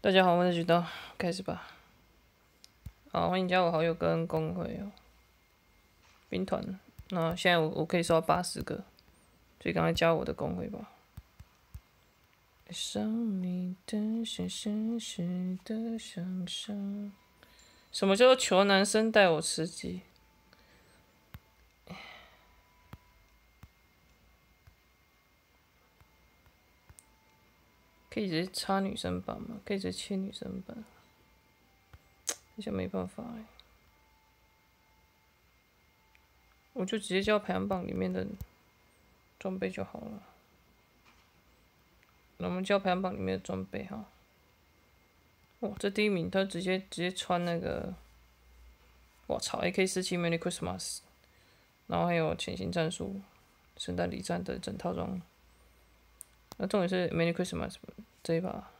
大家好，我是举刀，开始吧。好，欢迎加我好友跟公会哦。兵团，那现在我我可以刷八十个，所以赶快加我的公会吧。上你的深深深的想象。什么叫做求男生带我吃鸡？可以直接插女生版吗？可以直接切女生版？好像没办法哎，我就直接交排行榜里面的装备就好了。那我们交排行榜里面的装备哈。哇，这第一名他直接直接穿那个，我操，AK 四七 Merry Christmas，然后还有潜行战术、圣诞礼赞的整套装。那重点是 Merry Christmas 这一把，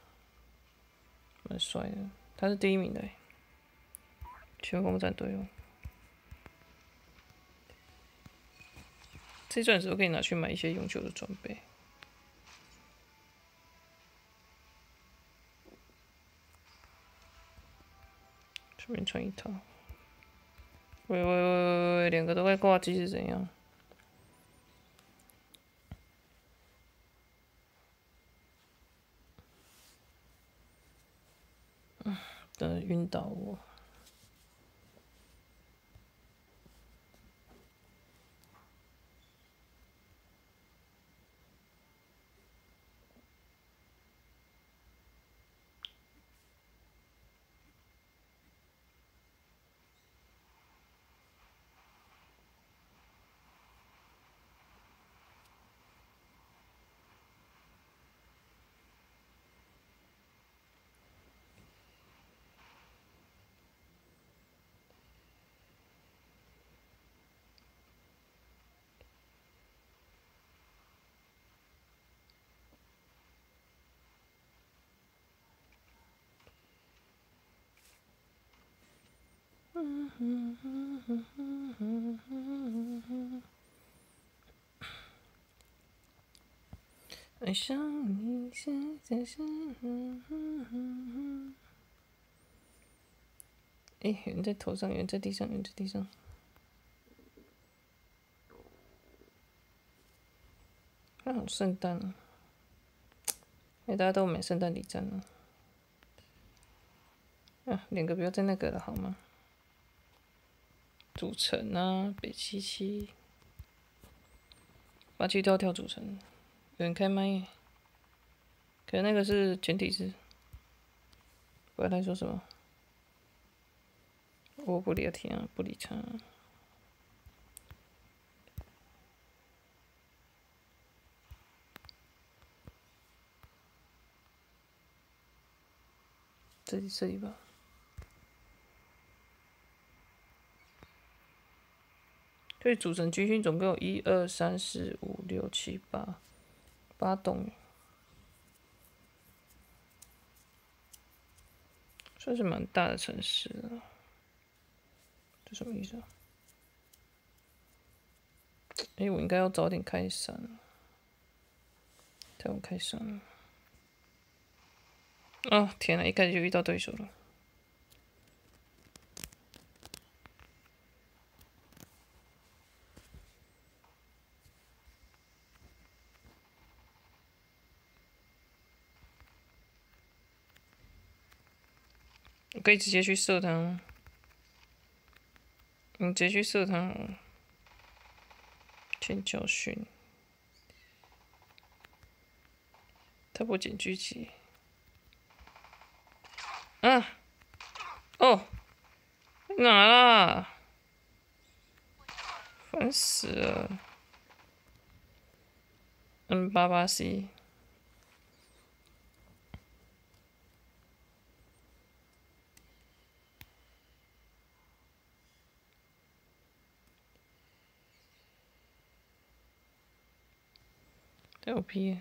蛮帅的，他是第一名的，全攻战队哦。这钻石我可以拿去买一些永久的装备，顺便穿一套。喂喂喂喂喂，两个都快挂机是怎样？的晕倒我。爱上你现在是，哎，人在头上，人在地上，人在地上。啊，圣诞了，哎，大家都买圣诞礼赞了。啊，两个不要再那个了，好吗？组成啊，北七七，八七都要跳组成，有人开麦，可能那个是全体是，不知道他说什么，我不理听，不理他。这里这里吧。所以组成军训，总共有一二三四五六七八八栋，算是蛮大的城市了。这什么意思啊？哎，我应该要早点开伞，太晚开伞了。哦，天呐，一开始就遇到对手了。可以直接去射他，你直接去射他，先教训。他不捡狙击，啊，哦，哪啦？烦死了！N 八八 C。OP.